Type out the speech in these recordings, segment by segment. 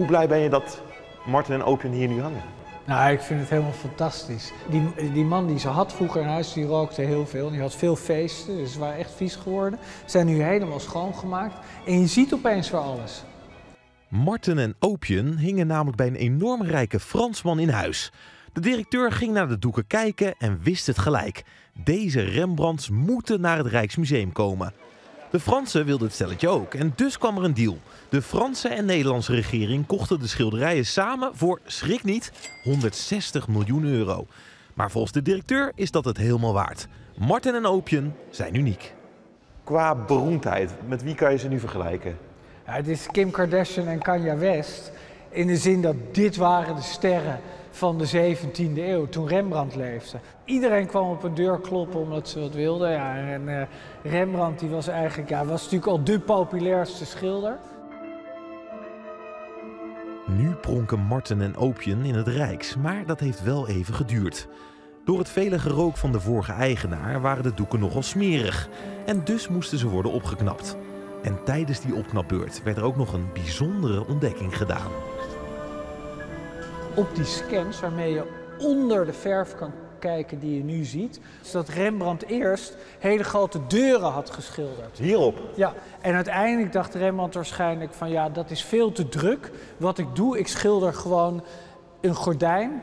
Hoe blij ben je dat Martin en Opium hier nu hangen? Nou, ik vind het helemaal fantastisch. Die, die man die ze had vroeger in huis, die rookte heel veel. Die had veel feesten, dus ze waren echt vies geworden. Ze zijn nu helemaal schoongemaakt. En je ziet opeens weer alles. Martin en Opium hingen namelijk bij een enorm rijke Fransman in huis. De directeur ging naar de doeken kijken en wist het gelijk. Deze Rembrandts moeten naar het Rijksmuseum komen. De Fransen wilden het stelletje ook en dus kwam er een deal. De Franse en Nederlandse regering kochten de schilderijen samen voor, schrik niet, 160 miljoen euro. Maar volgens de directeur is dat het helemaal waard. Martin en Opium zijn uniek. Qua beroemdheid, met wie kan je ze nu vergelijken? Ja, het is Kim Kardashian en Kanye West. In de zin dat dit waren de sterren van de 17e eeuw, toen Rembrandt leefde. Iedereen kwam op een deur kloppen omdat ze wat wilden. Ja, en uh, Rembrandt die was eigenlijk, ja, was natuurlijk al de populairste schilder. Nu pronken Marten en Opium in het Rijks, maar dat heeft wel even geduurd. Door het vele gerook van de vorige eigenaar waren de doeken nogal smerig. En dus moesten ze worden opgeknapt. En tijdens die opknapbeurt werd er ook nog een bijzondere ontdekking gedaan. Op die scans waarmee je onder de verf kan kijken die je nu ziet, is dat Rembrandt eerst hele grote deuren had geschilderd. Hierop? Ja, en uiteindelijk dacht Rembrandt waarschijnlijk van ja, dat is veel te druk. Wat ik doe, ik schilder gewoon een gordijn.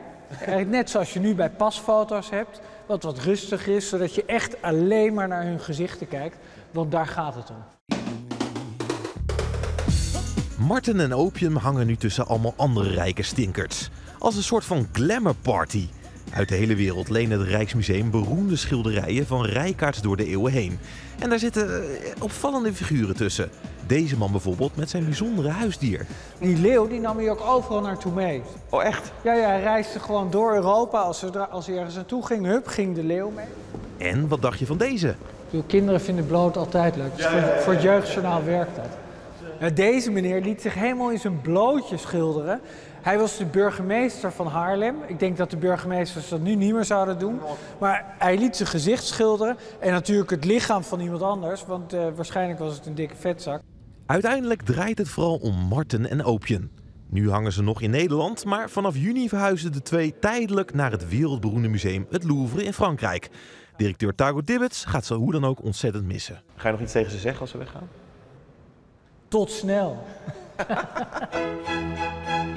Net zoals je nu bij pasfoto's hebt, wat wat rustig is, zodat je echt alleen maar naar hun gezichten kijkt, want daar gaat het om. Martin en Opium hangen nu tussen allemaal andere rijke stinkers. Als een soort van glamour party. Uit de hele wereld lenen het Rijksmuseum beroemde schilderijen van rijkaards door de eeuwen heen. En daar zitten eh, opvallende figuren tussen. Deze man bijvoorbeeld met zijn bijzondere huisdier. Die leeuw die nam hij ook overal naartoe mee. Oh echt? Ja, ja hij reisde gewoon door Europa. Als, er, als hij ergens naartoe ging, hup, ging de leeuw mee. En wat dacht je van deze? Bedoel, kinderen vinden bloot altijd leuk. Dus voor, voor het jeugdjournaal werkt dat. Deze meneer liet zich helemaal in zijn blootje schilderen. Hij was de burgemeester van Haarlem. Ik denk dat de burgemeesters dat nu niet meer zouden doen. Maar hij liet zijn gezicht schilderen. En natuurlijk het lichaam van iemand anders. Want uh, waarschijnlijk was het een dikke vetzak. Uiteindelijk draait het vooral om Marten en Opium. Nu hangen ze nog in Nederland, maar vanaf juni verhuizen de twee tijdelijk naar het wereldberoemde museum het Louvre in Frankrijk. Directeur Tago Dibbets gaat ze hoe dan ook ontzettend missen. Ga je nog iets tegen ze zeggen als ze weggaan? Tot snel.